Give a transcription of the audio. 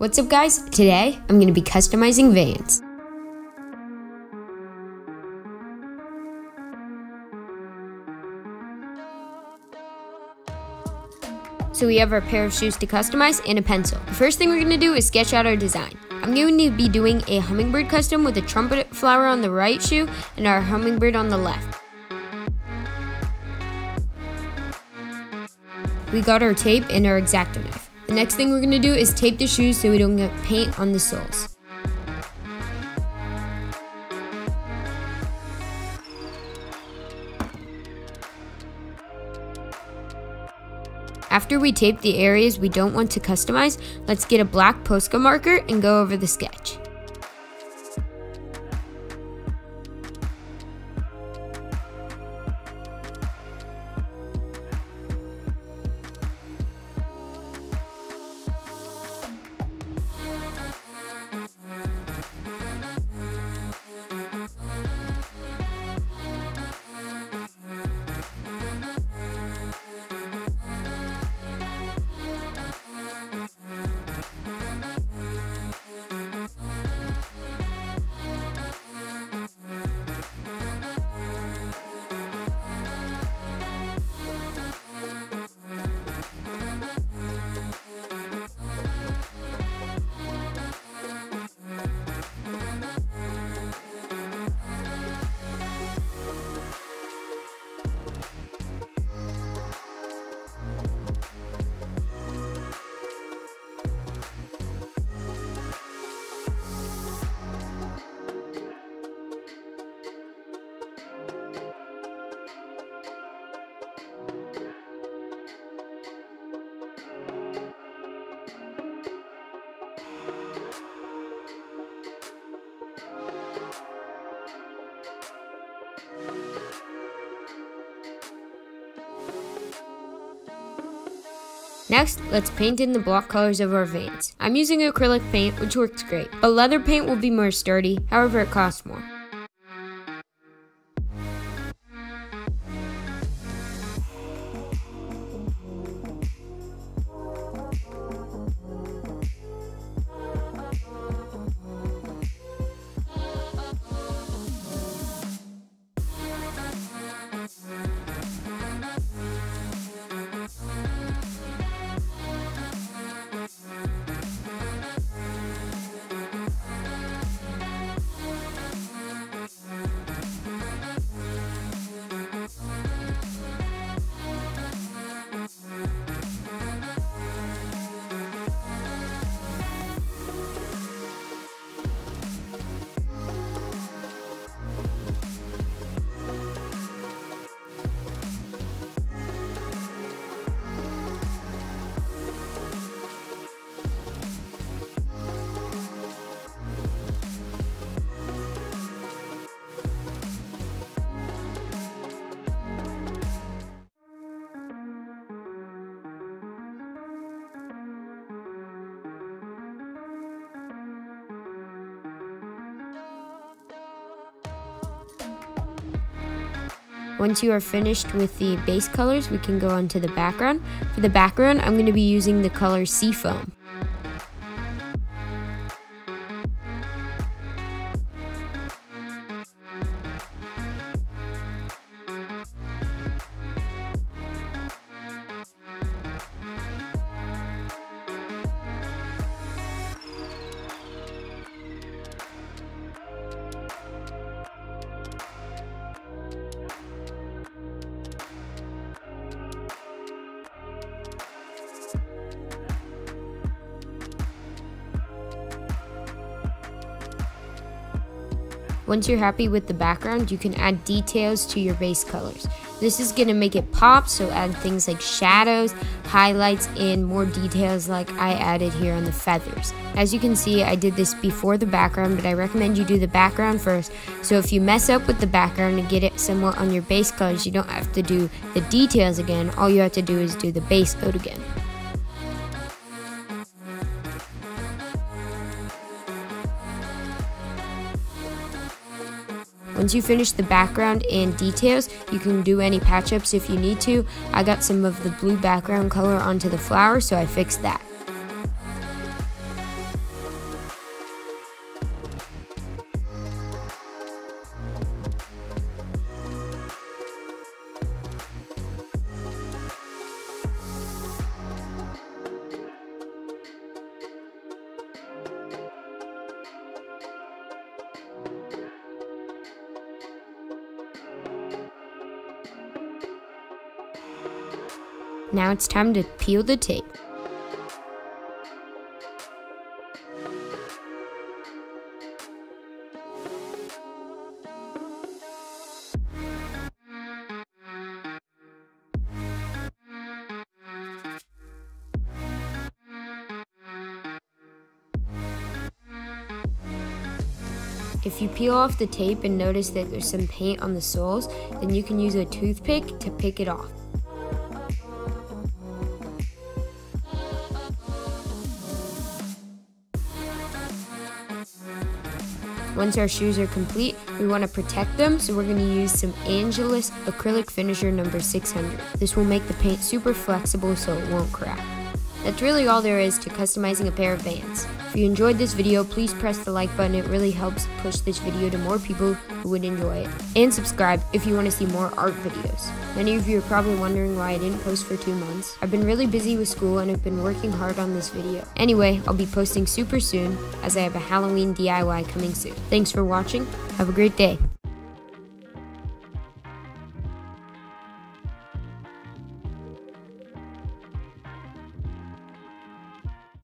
What's up guys? Today I'm going to be customizing Vans. So we have our pair of shoes to customize and a pencil. The first thing we're going to do is sketch out our design. I'm going to be doing a hummingbird custom with a trumpet flower on the right shoe and our hummingbird on the left. We got our tape and our X-Acto knife. The next thing we're going to do is tape the shoes so we don't get paint on the soles. After we tape the areas we don't want to customize, let's get a black Posca marker and go over the sketch. Next, let's paint in the block colors of our Vans. I'm using acrylic paint, which works great, but leather paint will be more sturdy, however it costs more. Once you are finished with the base colors, we can go on to the background. For the background, I'm going to be using the color Seafoam. Once you're happy with the background, you can add details to your base colors. This is to make it pop, so add things like shadows, highlights, and more details like I added here on the feathers. As you can see, I did this before the background, but I recommend you do the background first. So if you mess up with the background and get it somewhat on your base colors, you don't have to do the details again. All you have to do is do the base coat again. Once you finish the background and details, you can do any patch ups if you need to. I got some of the blue background color onto the flower, so I fixed that. Now it's time to peel the tape. If you peel off the tape and notice that there's some paint on the soles, then you can use a toothpick to pick it off. Once our shoes are complete, we want to protect them, so we're going to use some Angelus Acrylic Finisher number 600. This will make the paint super flexible so it won't crack. That's really all there is to customizing a pair of Vans. If you enjoyed this video, please press the like button. It really helps push this video to more people who would enjoy it. And subscribe if you want to see more art videos. Many of you are probably wondering why I didn't post for two months. I've been really busy with school and I've been working hard on this video. Anyway, I'll be posting super soon as I have a Halloween DIY coming soon. Thanks for watching. Have a great day.